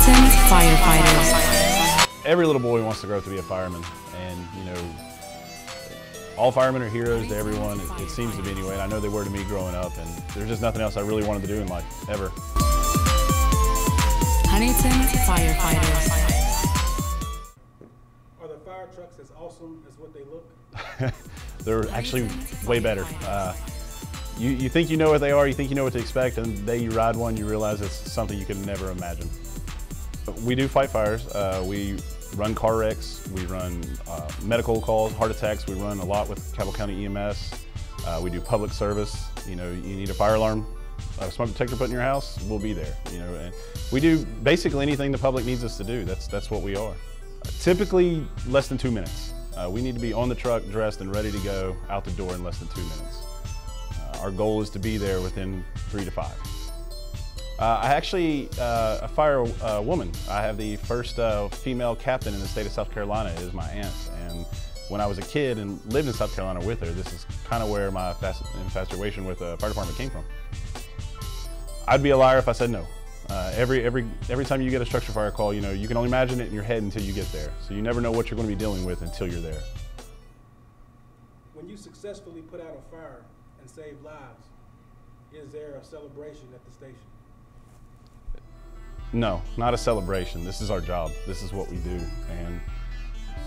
Hun- Huntington Firefighters. Every little boy wants to grow up to be a fireman, and you know, all firemen are heroes to everyone. It, it seems to be anyway. And I know they were to me growing up, and there's just nothing else I really wanted to do in life ever. Huntington Firefighters. Are the fire trucks as awesome as what they look? They're actually way better. Uh, you, you think you know what they are, you think you know what to expect, and the day you ride one, you realize it's something you could never imagine. We do fight fires. Uh, we run car wrecks. We run uh, medical calls, heart attacks. We run a lot with Cabell County EMS. Uh, we do public service. You know, you need a fire alarm, a smoke detector put in your house, we'll be there. You know, and we do basically anything the public needs us to do. That's that's what we are. Typically, less than two minutes. Uh, we need to be on the truck, dressed and ready to go out the door in less than two minutes. Uh, our goal is to be there within three to five. Uh, I actually, uh, a fire uh, woman. I have the first uh, female captain in the state of South Carolina is my aunt. And when I was a kid and lived in South Carolina with her, this is kind of where my infatuation with the fire department came from. I'd be a liar if I said no. Uh, every, every, every time you get a structure fire call, you know, you can only imagine it in your head until you get there. So you never know what you're going to be dealing with until you're there. When you successfully put out a fire and save lives, is there a celebration at the station? No, not a celebration. This is our job. This is what we do. And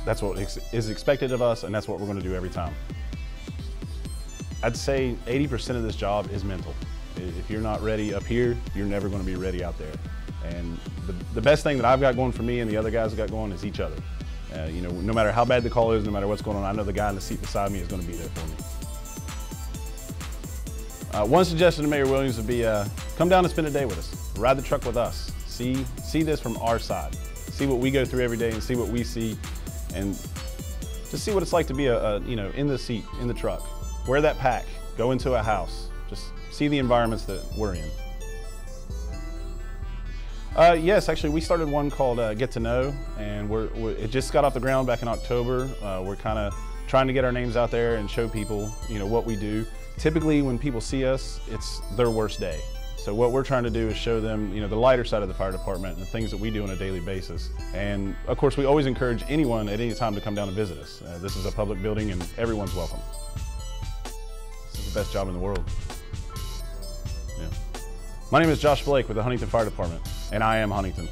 that's what is expected of us, and that's what we're going to do every time. I'd say 80% of this job is mental. If you're not ready up here, you're never going to be ready out there. And the, the best thing that I've got going for me and the other guys have got going is each other. Uh, you know, no matter how bad the call is, no matter what's going on, I know the guy in the seat beside me is going to be there for me. Uh, one suggestion to Mayor Williams would be uh, come down and spend a day with us. Ride the truck with us. See, see this from our side. See what we go through every day and see what we see and just see what it's like to be a, a you know in the seat, in the truck. Wear that pack. Go into a house. Just see the environments that we're in. Uh, yes, actually, we started one called uh, Get to Know, and we're, we're, it just got off the ground back in October. Uh, we're kind of trying to get our names out there and show people, you know, what we do. Typically, when people see us, it's their worst day. So what we're trying to do is show them, you know, the lighter side of the fire department and the things that we do on a daily basis. And of course, we always encourage anyone at any time to come down and visit us. Uh, this is a public building, and everyone's welcome. This is the best job in the world. Yeah. My name is Josh Blake with the Huntington Fire Department, and I am Huntington.